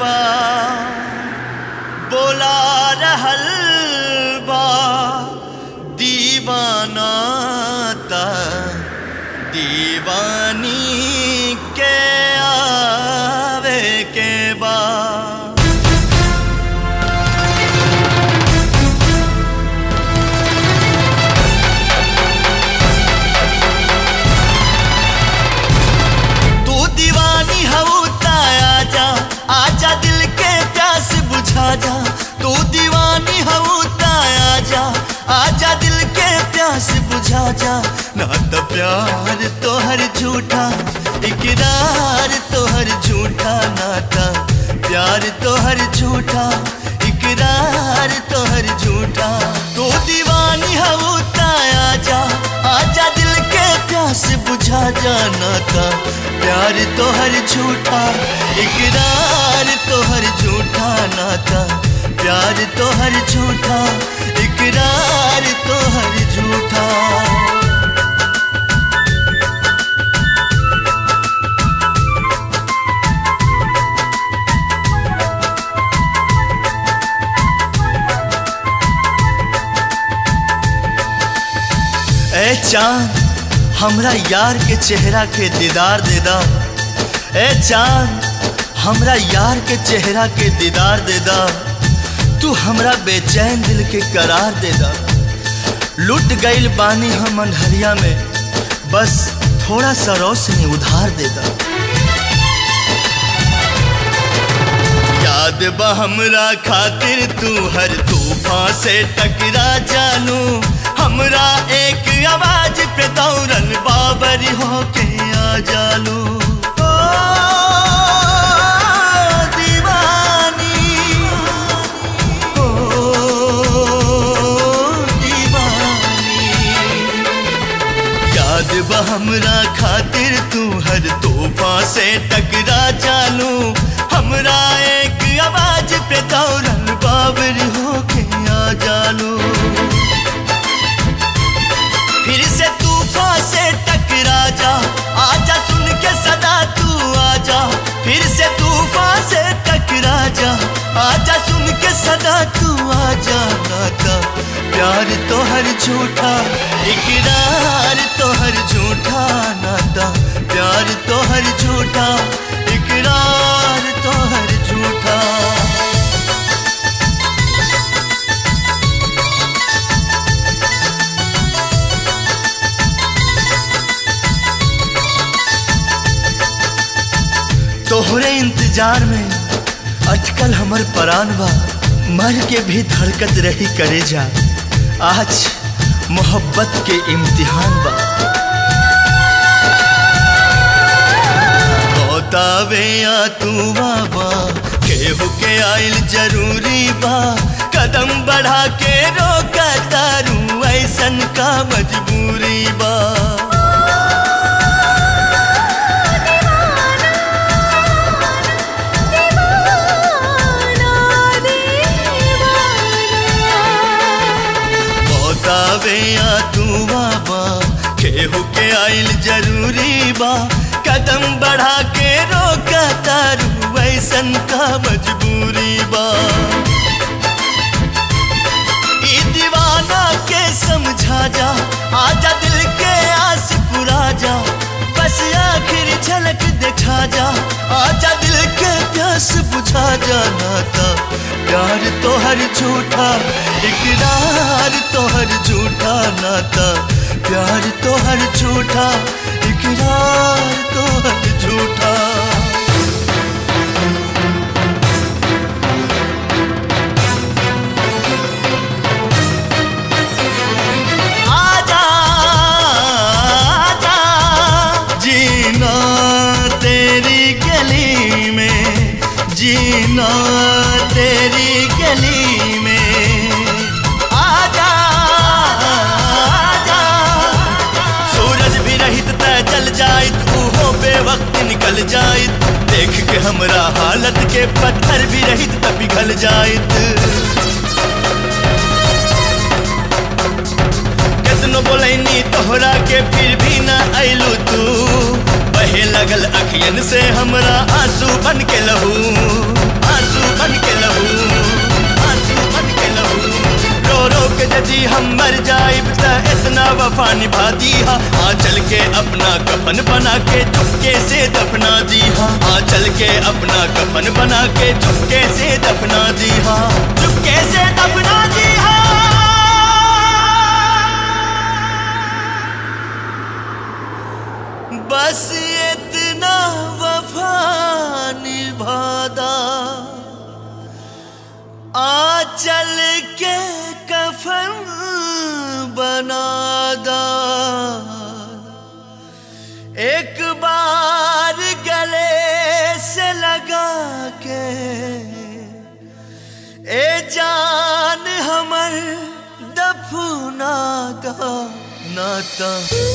बा बोला रहल बा दीवाना ता दीवानी आजा दिल के प्यास बुझा जा ना तो प्यार तो हर झूठा, इकरार तो हर झूठा नाता। प्यार तो हर झूठा, इकरार तो हर झूठा। तू दीवानी हऊ ता आजा आजा दिल के प्यास बुझा जाना था प्यार तो हर झूठा, इकरार तो हर झूठा नाता। प्यार तो हर झूठा इकरार तो हर झूठा। ए चाँद, हमरा यार के चेहरा के दीदार दे दा। ए चाँद, हमरा यार के चेहरा के दीदार दे दा। तू हमरा बेचैन दिल के करार दे दा लुट गईल बानी हम अंधरिया में, बस थोड़ा सा रोशनी उधार दे दा याद बा हमरा खातिर तू हर तूफ़ान से टकरा जानू। हमरा एक आवाज़ पे दौड़न बाबरी होके आ जालू हमरा खातिर तू हर तोहफा से टकरा जानू हमरा एक आवाज़ पे दौड़न बाबर होके आ जानू फिर से तूफ़ान से टकरा जा, आजा सुन के सदा तू आजा। फिर से तूफ़ान से टकरा जा, आजा सुन के सदा तू प्यार तो हर झूठा, इकरार तो हर झूठा नाता। प्यार तो हर झूठा, इकरार तो हर झूठा। तोहरे इंतज़ार में, अटकल हमर परान बा मर के भी धड़कत रही करे जा आज मोहब्बत के इम्तिहान बा। बतावे या तू बाबा केहू के आइल ज़रूरी बा। कदम बढ़ा के रोका तारू, ऐसन का मजबूरी बा। बतावे या तू बाबा। केहू के आइल ज़रूरी बा। कदम बढ़ा के रोका तारू, ऐसन का मजबूरी बा। दीवाना के समझा जा, आजा दिल के आस पुरा जा। बस आखिर झलक दिखा जा, आजा दिल के प्यास बुझा जा, नाता। प्यार तो हर झूठा प्यार झूठा इकरार तो हर झूठा। तेरी गली के हमरा हालत के पत्थर भी रहित त पिघल जाइत कितनो बोलैनी तोहरा के फिर भी ना अइलू तू। बहे लगल अखियन से हमरा आँसू बन के लहू। आँसू बन के लहू। आँसू बन के लहू। रो रो के यदि हम मर जाइब त इतना वफा निभा दी हा। आ चल के अपना कफन बना के चुपके से दफना दी हा। आंचल के अपना कफन बना के चुपके से दफना दी हा। चुपके से दफना दी हा। बस इतना वफा निभादा आ चल के कफन बनादा एक हमर दफना दा नाता